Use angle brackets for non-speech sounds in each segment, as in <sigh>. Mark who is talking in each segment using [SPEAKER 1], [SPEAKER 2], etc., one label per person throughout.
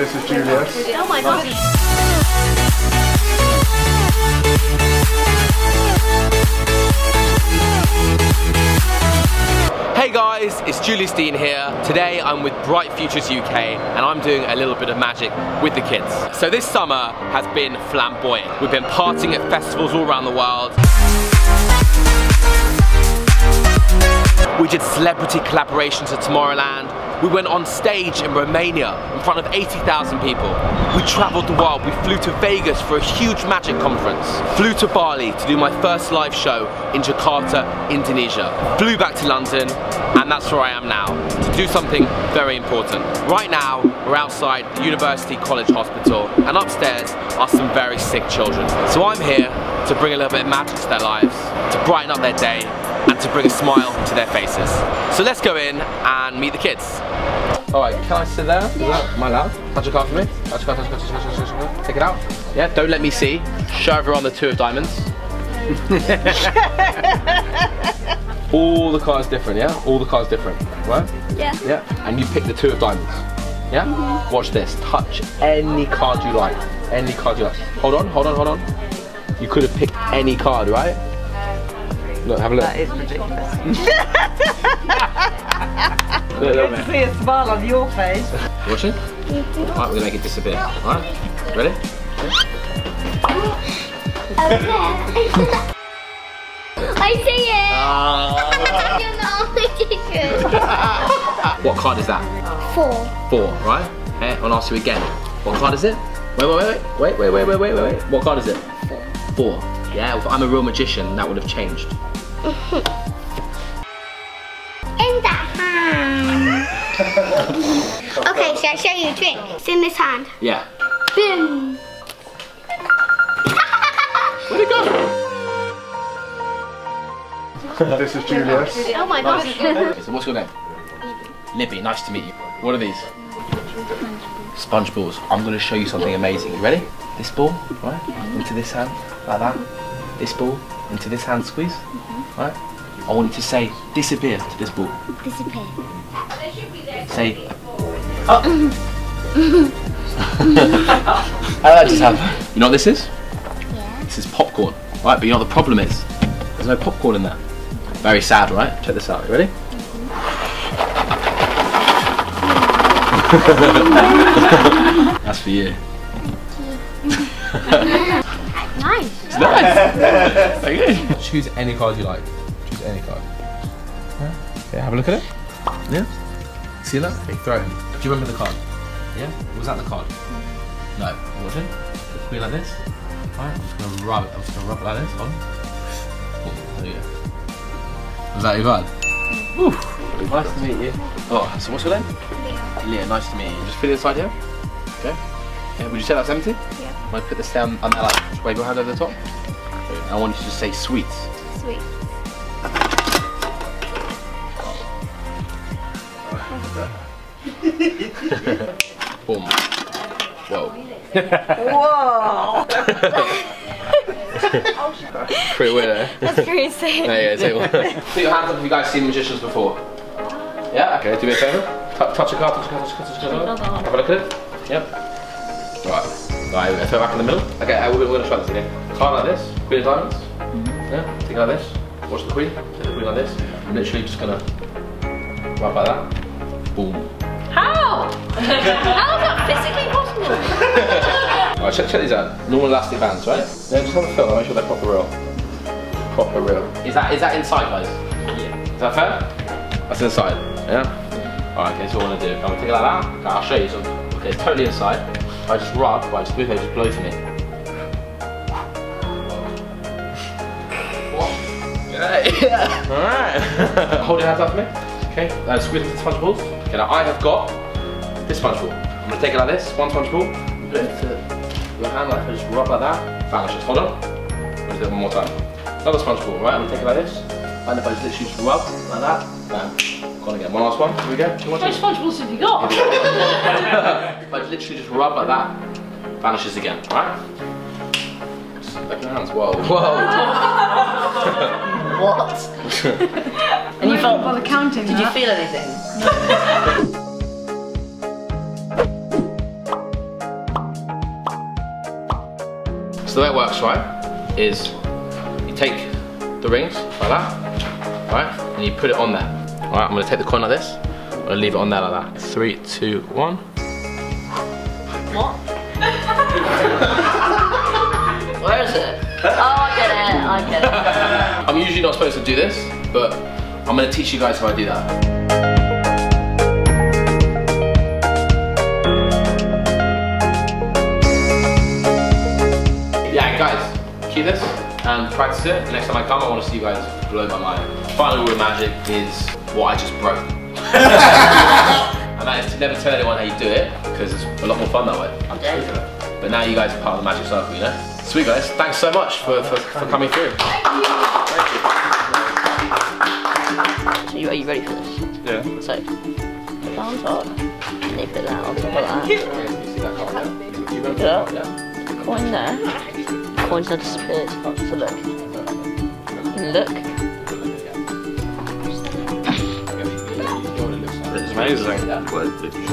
[SPEAKER 1] this is Julius.
[SPEAKER 2] Oh my.
[SPEAKER 3] Hey guys, it's Julius Dein here. Today I'm with Bright Futures UK and I'm doing a little bit of magic with the kids. So this summer has been flamboyant. We've been partying at festivals all around the world. We did celebrity collaborations at Tomorrowland. We went on stage in Romania in front of 80,000 people. We traveled the world. We flew to Vegas for a huge magic conference. Flew to Bali to do my first live show in Jakarta, Indonesia. Flew back to London and that's where I am now to do something very important. Right now, we're outside the University College Hospital and upstairs are some very sick children. So I'm here to bring a little bit of magic to their lives, to brighten up their day and to bring a smile to their faces. So let's go in and meet the kids. Alright, can I sit there? Is that, my I allowed? Touch a card for me. Touch a card, touch a card, touch a card, touch a card, touch a card. Take it out. Yeah, don't let me see. Show everyone the two of diamonds. <laughs> All the cards different, yeah? All the cards different, right?
[SPEAKER 2] Yeah.
[SPEAKER 3] Yeah, and you pick the two of diamonds. Yeah? Mm-hmm. Watch this. Touch any card you like. Any card you like. Hold on, hold on, hold on. You could have picked any card, right? Look, have a look.
[SPEAKER 4] That is ridiculous. <laughs>
[SPEAKER 3] Look, look,
[SPEAKER 4] Good to see a smile on your face.
[SPEAKER 3] Watching? Alright, we're gonna make it disappear. Alright? Ready? <laughs>
[SPEAKER 2] I see it. You know, it's good. <laughs>
[SPEAKER 3] What card is that?
[SPEAKER 2] Four.
[SPEAKER 3] Four, right? Okay, I'll ask you again. What card is it? Wait, wait, wait, wait, wait, wait, wait, wait, wait, wait. What card is it?
[SPEAKER 2] Four.
[SPEAKER 3] Four. Yeah, if I'm a real magician, that would have changed.
[SPEAKER 2] In that hand. okay, shall I show you a trick? It's in this hand.
[SPEAKER 3] Yeah.
[SPEAKER 2] Boom.
[SPEAKER 3] Where'd it go? <laughs>
[SPEAKER 1] This is Julius.
[SPEAKER 2] Oh my gosh.
[SPEAKER 3] Okay, <laughs> so what's your name? Libby, nice to meet you. What are these? Sponge balls. I'm going to show you something amazing. You ready? This ball, right? Into this hand, like that. This ball, into this hand, squeeze. Right? I want you to say, disappear to this ball.
[SPEAKER 2] Disappear.
[SPEAKER 3] Say, oh. <laughs> How that just happened? You know what this is?
[SPEAKER 2] Yeah.
[SPEAKER 3] This is popcorn, right? But you know what the problem is? There's no popcorn in there. Very sad, right? Check this out. You ready? <laughs> That's for you.
[SPEAKER 2] Nice. <laughs>
[SPEAKER 3] Nice. okay. Choose any card you like. Choose any card. Yeah. Okay, have a look at it. Yeah. See that? Okay, throw it. in. Do you remember the card? Yeah. Was that the card? No. Was it? The queen like this. Alright, I'm just gonna rub it. I'm just gonna rub it like this on. Oh, there you go. Was that your card? Ooh. Nice to meet you. Oh, so what's your name? Leah, nice to meet you. Just put it inside here. Okay. Yeah, would you say that's empty?
[SPEAKER 2] Yeah.
[SPEAKER 3] I put this down on there like wave your hand over the top. I want you to say sweets.
[SPEAKER 2] Sweet. <laughs>
[SPEAKER 3] Boom. Whoa.
[SPEAKER 4] Whoa! <laughs> <laughs>
[SPEAKER 3] Pretty weird, eh?
[SPEAKER 2] That's crazy.
[SPEAKER 3] Yeah, yeah, take one. Put your hands up if you guys seen magicians before. Yeah, okay, do me a favour. Touch a card, touch a card, touch a card, touch a card. Have a look at it. Yep. Right. Right, we're throw back in the middle. Okay, uh, we're, we're gonna try this again. Card like this, queen of diamonds. Yeah, take it like this. Watch the queen, take the queen like this. I'm literally just gonna rub like that. Boom.
[SPEAKER 2] How? How is that physically possible? <laughs>
[SPEAKER 3] Alright, check, check these out. Normal elastic bands, right? Yeah, just have a feel, make sure they're proper real. Proper real. Is that is that inside, guys? Yeah. Is that fair? That's inside, yeah? Alright, okay, so what I'm gonna do. I'm gonna take it like that. Okay, I'll show you some. Okay, it's totally inside. I just rub, right, just move it, just blow. What? Yeah. Alright. <laughs> Hold your hands up for me. Okay, uh, squeeze the sponge balls. Okay, now I have got this sponge ball. I'm gonna take it like this, one sponge ball, put it into your hand like just rub like that, vanishes. Hold on. I'm gonna do it one more time. Another sponge ball, right? I'm gonna take it like this, and the just literally just rub like that. Bam. Gone again. One last one. Here we go.
[SPEAKER 5] How much Lunchables have you got?
[SPEAKER 3] bones <laughs> literally just rub like that. Vanishes again. All right. Just your hands. Whoa. Whoa. <laughs>
[SPEAKER 4] what? <laughs>
[SPEAKER 5] and you felt.
[SPEAKER 4] Bother counting.
[SPEAKER 5] Did
[SPEAKER 4] that.
[SPEAKER 5] you feel anything?
[SPEAKER 3] So the way it works, right, is you take the rings like that, right, and you put it on there. All right, I'm gonna take the coin like this. I'm gonna leave it on there like that. Three, two, one.
[SPEAKER 4] What? <laughs>
[SPEAKER 5] Where is it? <laughs> Oh, I get it. I get it. <laughs>
[SPEAKER 3] I'm usually not supposed to do this, but I'm gonna teach you guys how I do that. Yeah, guys, keep this and practice it. Next time I come, I want to see you guys blow my mind. Final rule of magic is what I just broke. <laughs> and that is to never tell anyone how you do it because it's a lot more fun that way.
[SPEAKER 5] Okay.
[SPEAKER 3] But now you guys are part of the magic circle, you know? Sweet guys, thanks so much for, for, for coming through.
[SPEAKER 5] So you, are you ready for this?
[SPEAKER 1] Yeah.
[SPEAKER 5] So, put <laughs> that on top. And you put that on top of that. Pick it up. Coin there. Coin's now disappeared. So look. Look.
[SPEAKER 1] It's amazing.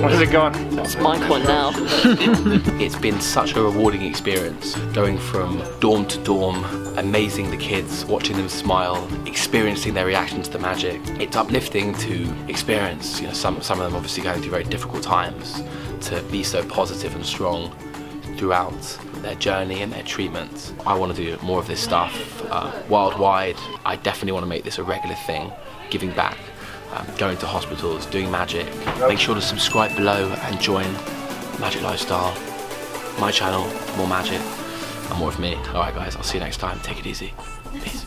[SPEAKER 1] Where's it gone?
[SPEAKER 5] It's my coin now. <laughs>
[SPEAKER 3] It's been such a rewarding experience going from dorm to dorm, amazing the kids, watching them smile, experiencing their reaction to the magic. It's uplifting to experience, you know, some, some of them obviously going through very difficult times, to be so positive and strong throughout their journey and their treatment. I want to do more of this stuff uh, worldwide. I definitely want to make this a regular thing, giving back, um, going to hospitals, doing magic. Make sure to subscribe below and join Magic Lifestyle, my channel, more magic and more of me. Alright guys, I'll see you next time. Take it easy. Peace.